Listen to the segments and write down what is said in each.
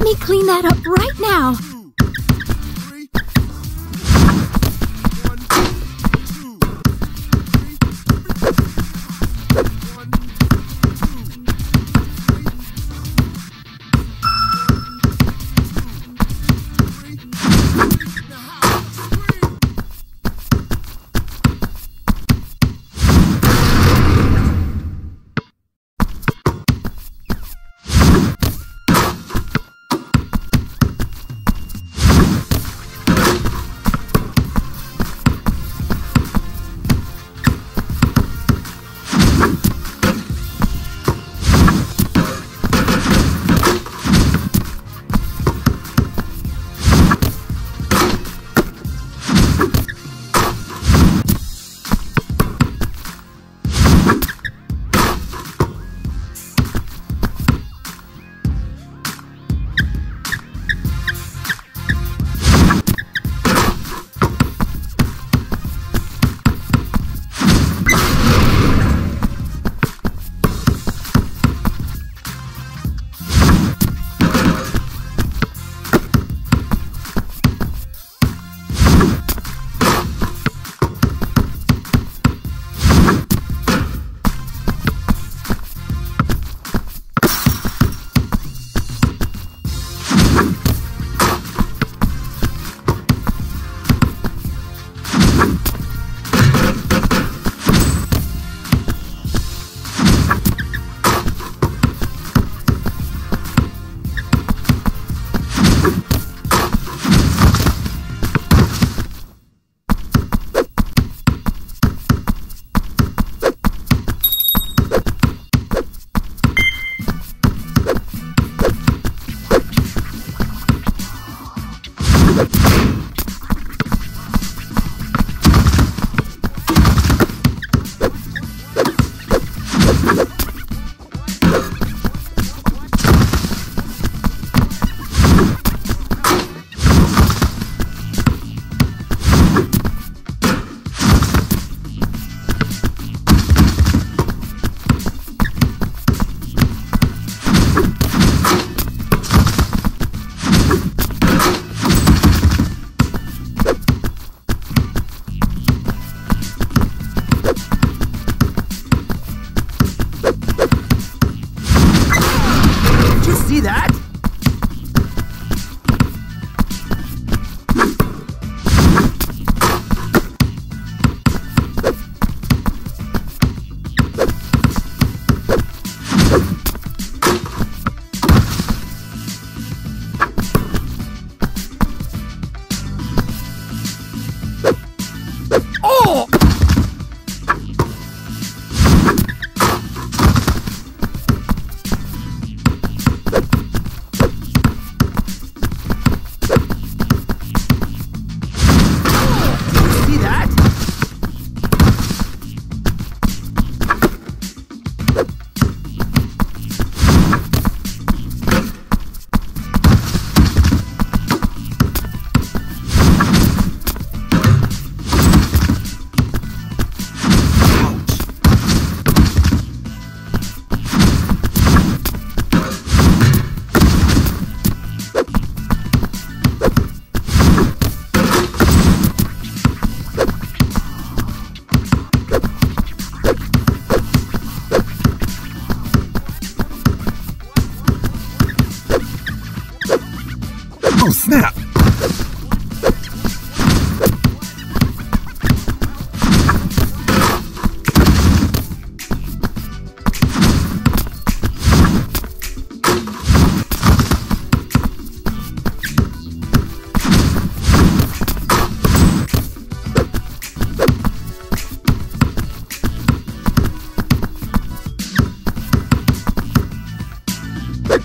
Let me clean that up right now.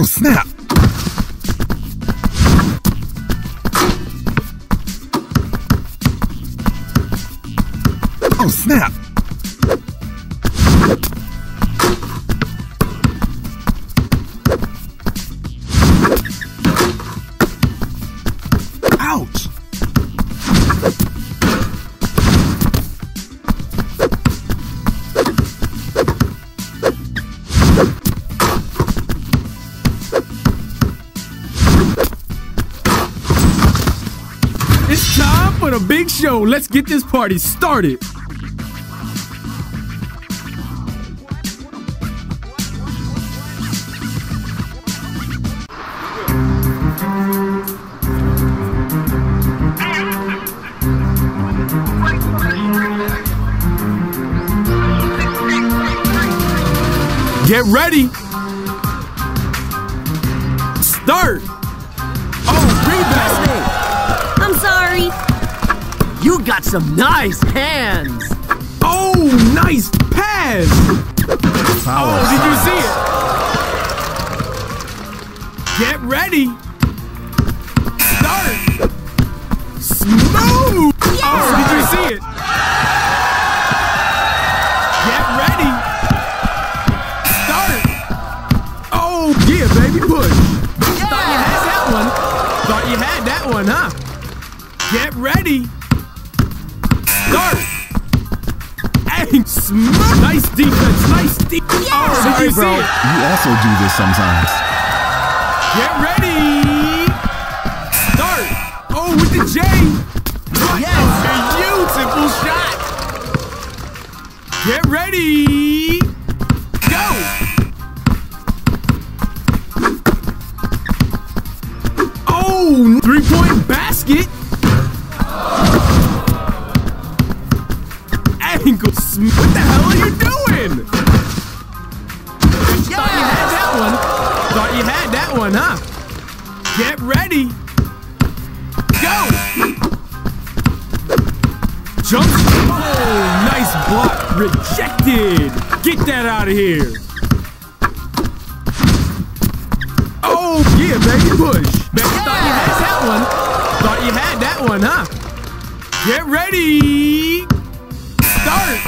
Oh, snap! Big show. Let's get this party started. Get ready. Got some nice hands. Oh, nice pass. Oh, did you see it? Get ready. Start. Smooth. Oh, did you see it? And. Nice defense. Nice defense. Oh, Sorry, you see bro. it? You also do this sometimes. Get ready! Start! Oh, with the J! What Yes. a beautiful shot! Get ready! Go! Oh, three-point basket! That out of here. Oh, yeah, baby, push. Bet you thought you had that one. Thought you had that one, huh? Get ready. Start.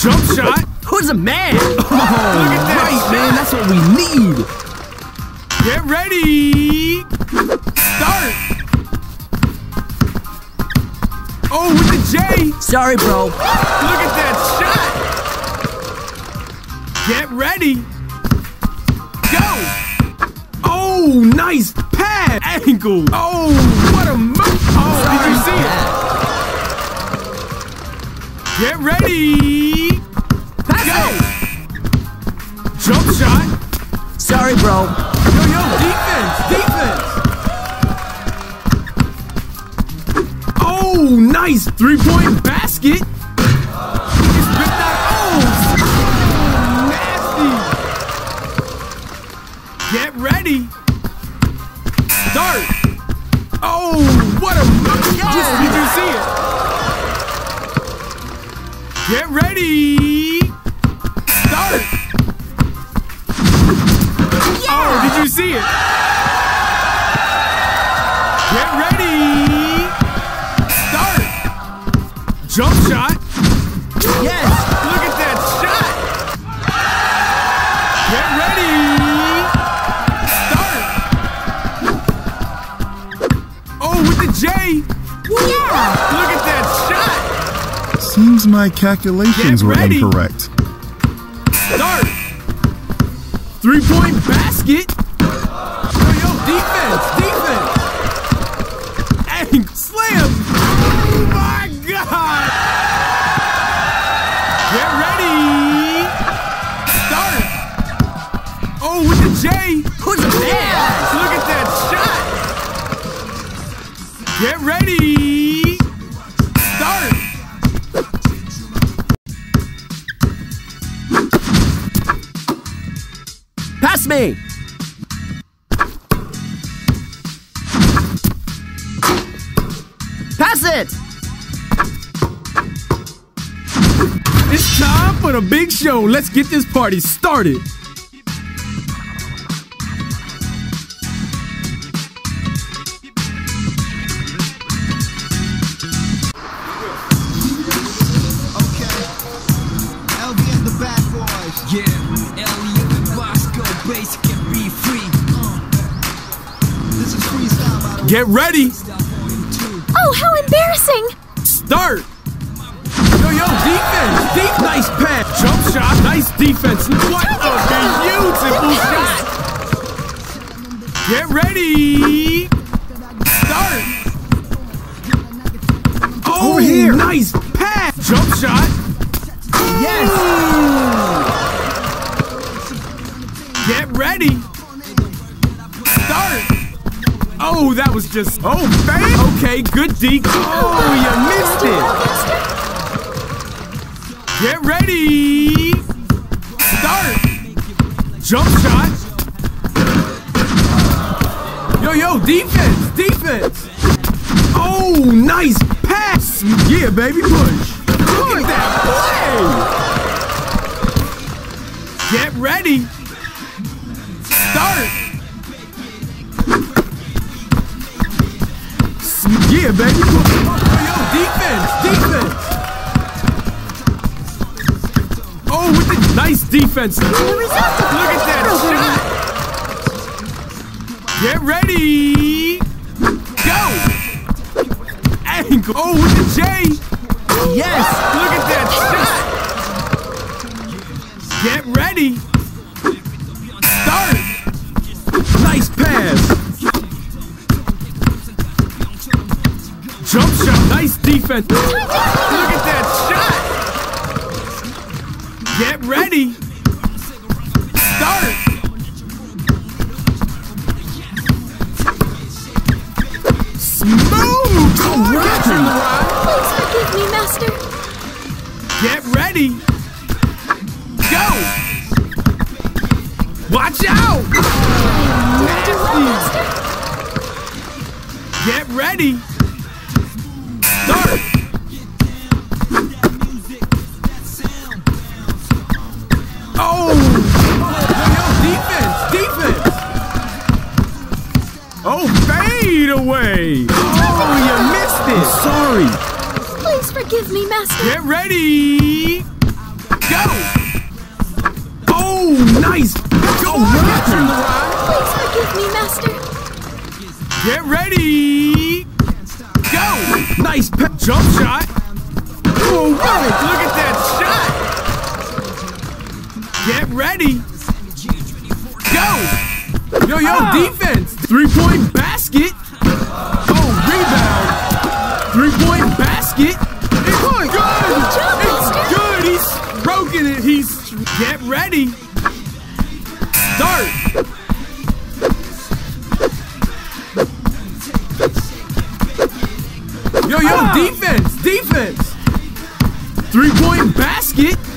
Jump shot. Who's a man? Look at that right, man. That's what we need. Get ready. Start. Oh, with the J. Sorry, bro. Look at that shot. Get ready. Go. Oh, nice pad! Ankle. Oh, what a move. Oh, did you see it? Get ready. Go. Jump shot. Sorry, bro. Yo, yo, defense, defense. Oh, nice three-point basket. He just ripped out. Oh, nasty. Get ready. Start. Oh, what a move. Did you see it? Get ready. Start. Oh, did you see it? My calculations were incorrect. Start. Three point basket. Pass. Pass it. It's time for the big show. Let's get this party started. Okay. LV and the Bad Boys. Yeah, Get ready. Oh, how embarrassing. Start. Yo, yo, defense. Deep, nice pass. Jump shot. Nice defense. What a beautiful shot. Get ready. Start. Oh, Over here. Nice pass. Jump shot. Yes! Get ready. Oh, that was just. Oh, bam. Okay, good deke. Oh, you missed it. Get ready. Start. Jump shot. Yo, yo, defense, defense. Oh, nice pass. Yeah, baby, push. Look at that play. Get ready. Yeah, baby. Yo, defense, defense. Oh, with the nice defense. Look at that shot. Get ready. Go. Angle. Oh, with the J. Yes! Look at that shot. Get ready. Defense. Look at that shot. Get ready. Start. Smooth. Right. Turn the ride. Please forgive me, Master. Get ready. Go. Watch out. Master. Get ready. Oh, fade away. Oh, you missed it. Sorry. Please forgive me, Master. Get ready! Go! Oh, nice! Go on, turn the. Please forgive me, Master. Get ready! Go! Nice pe- jump shot! Oh, right! Look at that shot! Get ready! Go! Yo, yo, ah. defense! Three-point basket! Oh, rebound! Three-point basket! It's good! job, It's good! He's broken it! He's... Get ready! Start! Yo, yo, ah. defense! Defense! Three-point basket!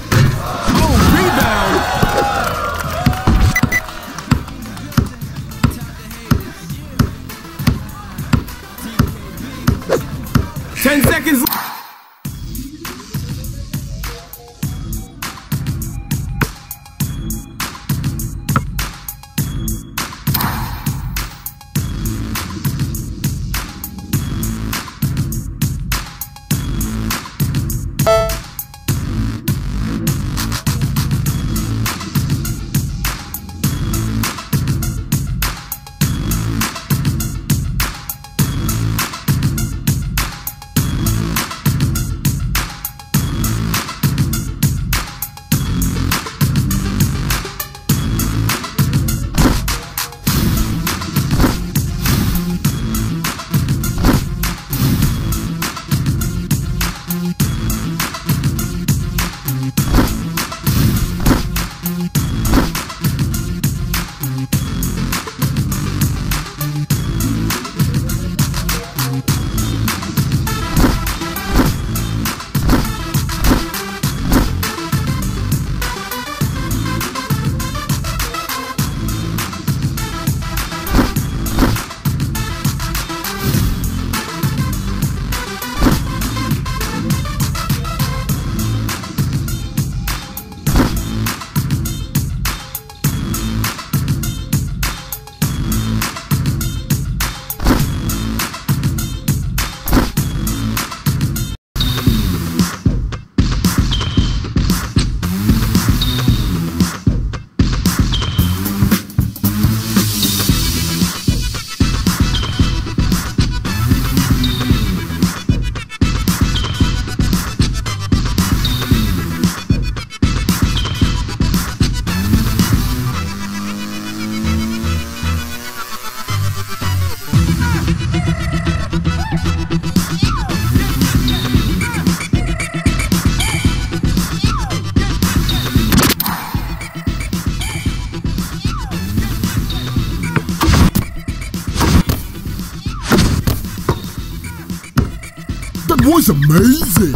Was amazing.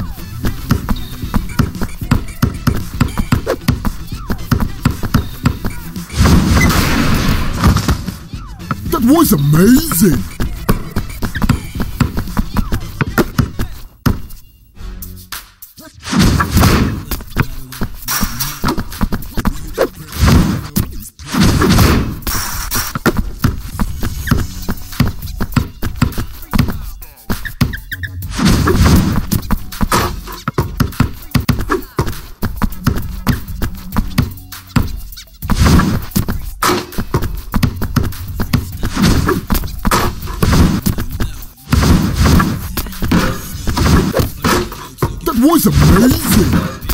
That was amazing. Was amazing.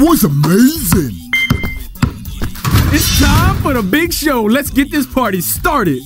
Was amazing. It's time for the big show. Let's get this party started.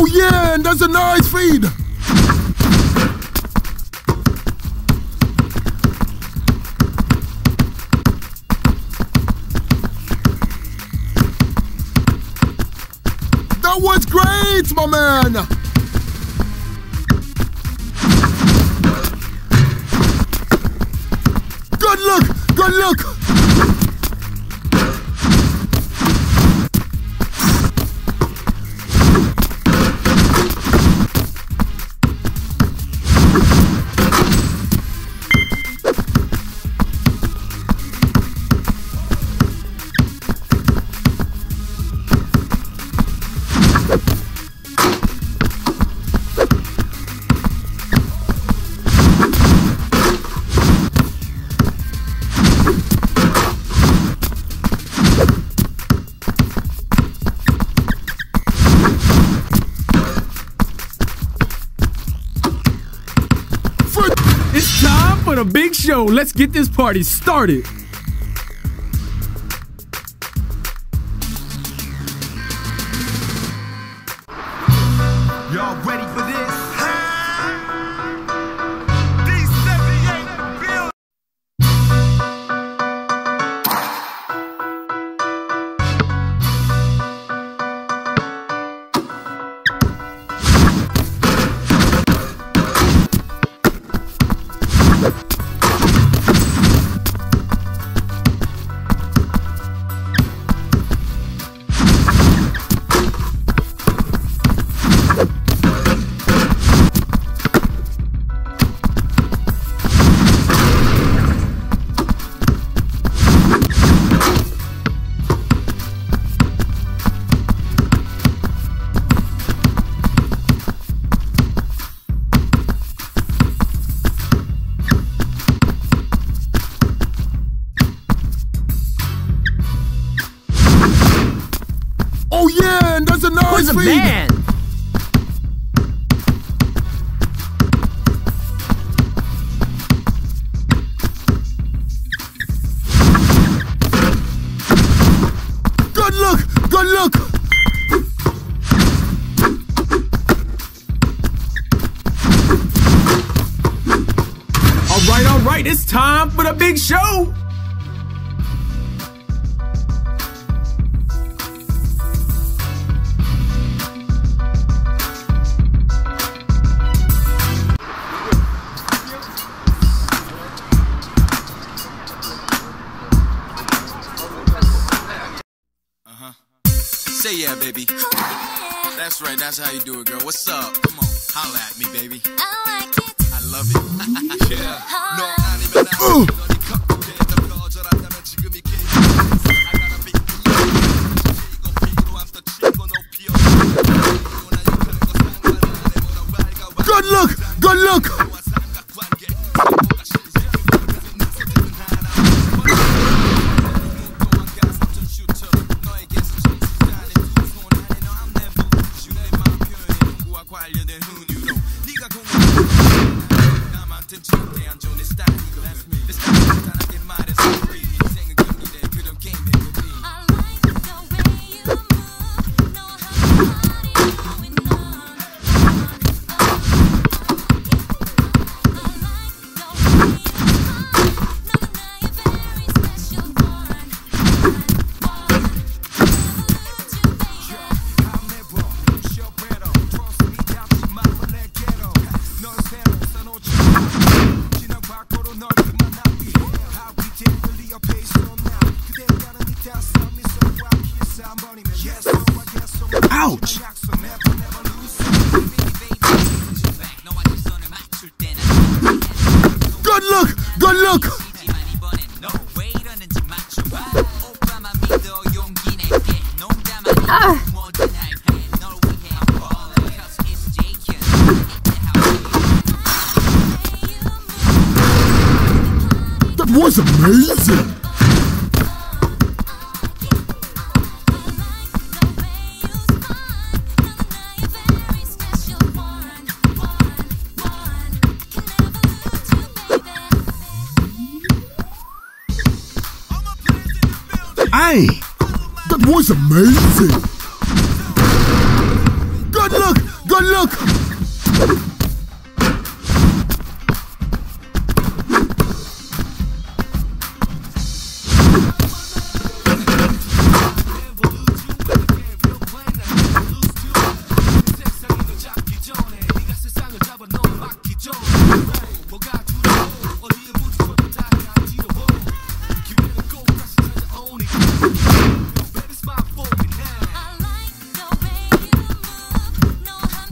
Oh yeah, and that's a nice feed. That was great, my man. Good look, good look. Show. Let's get this party started. a big show. Say yeah, baby. Oh, that's right, that's how you do it, girl. What's up? Come on, holla at me, baby. I like it. I love it. yeah. No. Ooh. amazing! Good luck! Good luck!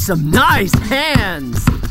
some nice hands!